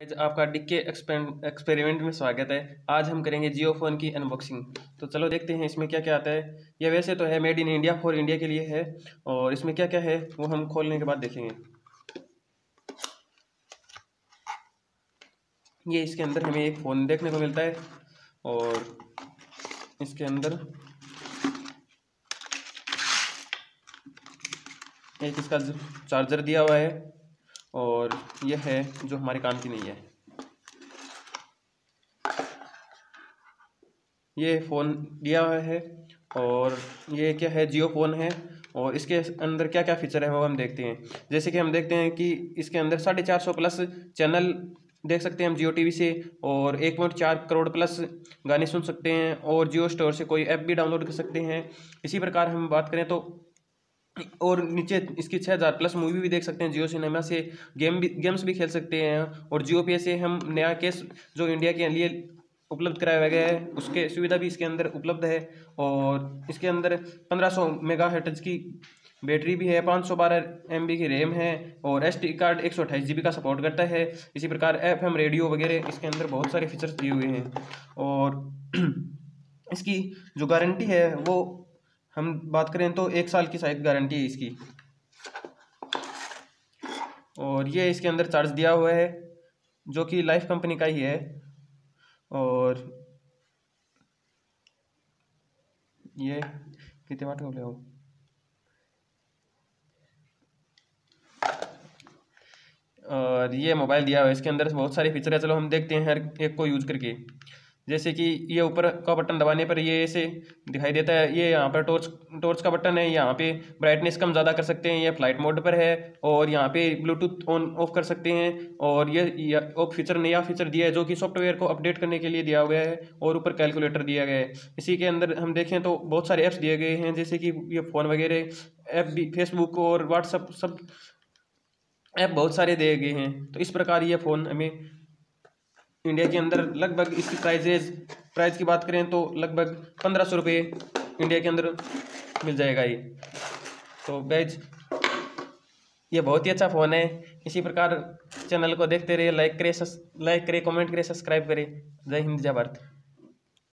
आपका डिक्के एक्सपेरिमेंट में स्वागत है। आज हम करेंगे जियो फ़ोन की अनबॉक्सिंग तो चलो देखते हैं इसमें क्या क्या आता है। ये वैसे तो है made in India for India के लिए है। और इसमें क्या क्या है, वो हम खोलने के बाद देखेंगे। ये इसके अंदर हमें एक फ़ोन देखने को मिलता है। और इसके अंदर एक इसका चार्जर दिया हुआ है। और यह है जो हमारे काम की नहीं है। ये फ़ोन दिया हुआ है और ये क्या है, जियो फ़ोन है और इसके अंदर क्या क्या फ़ीचर है वो हम देखते हैं। जैसे कि हम देखते हैं कि इसके अंदर साढ़े चार सौ प्लस चैनल देख सकते हैं हम जियो टीवी से और एक पॉइंट चार करोड़ प्लस गाने सुन सकते हैं और जियो स्टोर से कोई ऐप भी डाउनलोड कर सकते हैं। इसी प्रकार हम बात करें तो और नीचे इसकी छः हज़ार प्लस मूवी भी देख सकते हैं, जियो सिनेमा से। गेम भी गेम्स भी खेल सकते हैं। और जियो पे से हम नया केस जो इंडिया के लिए उपलब्ध कराया गया है, उसके, सुविधा भी इसके अंदर उपलब्ध है। और इसके अंदर पंद्रह सौ मेगा हर्ट्ज की बैटरी भी है, पाँच सौ बारह एम बी की रैम है, और एस टी कार्ड एक सौ अट्ठाईस जी बी का सपोर्ट करता है। इसी प्रकार एफ़ एम रेडियो वगैरह इसके अंदर बहुत सारे फीचर्स दिए हुए हैं। और इसकी जो गारंटी है, वो हम बात करें तो एक साल की शायद गारंटी है इसकी। और ये इसके अंदर चार्ज दिया हुआ है, जो कि लाइफ कंपनी का ही है। और ये कितने वाट हो गया और ये मोबाइल दिया हुआ है, इसके अंदर बहुत सारे फीचर है, चलो हम देखते हैं हर एक को यूज़ करके। जैसे कि ये ऊपर का बटन दबाने पर ये ऐसे दिखाई देता है, ये यहाँ पर टॉर्च टॉर्च का बटन है, यहाँ पे ब्राइटनेस कम ज़्यादा कर सकते हैं, ये फ़्लाइट मोड पर है और यहाँ पे ब्लूटूथ ऑन ऑफ़ कर सकते हैं और ये एक फीचर नया फीचर दिया है जो कि सॉफ्टवेयर को अपडेट करने के लिए दिया गया है और ऊपर कैलकुलेटर दिया गया है। इसी के अंदर हम देखें तो बहुत सारे ऐप्स दिए गए हैं, जैसे कि ये फ़ोन वगैरह ऐप भी फेसबुक और व्हाट्सअप सब ऐप बहुत सारे दिए गए हैं। तो इस प्रकार ये फ़ोन हमें इंडिया के अंदर लगभग इसकी प्राइजेज प्राइस की बात करें तो लगभग पंद्रह सौ रुपये इंडिया के अंदर मिल जाएगा ये। तो बैज, ये बहुत ही अच्छा फ़ोन है। इसी प्रकार चैनल को देखते रहिए लाइक करें लाइक करें कमेंट करें सब्सक्राइब करें जय हिंद, जय भारत।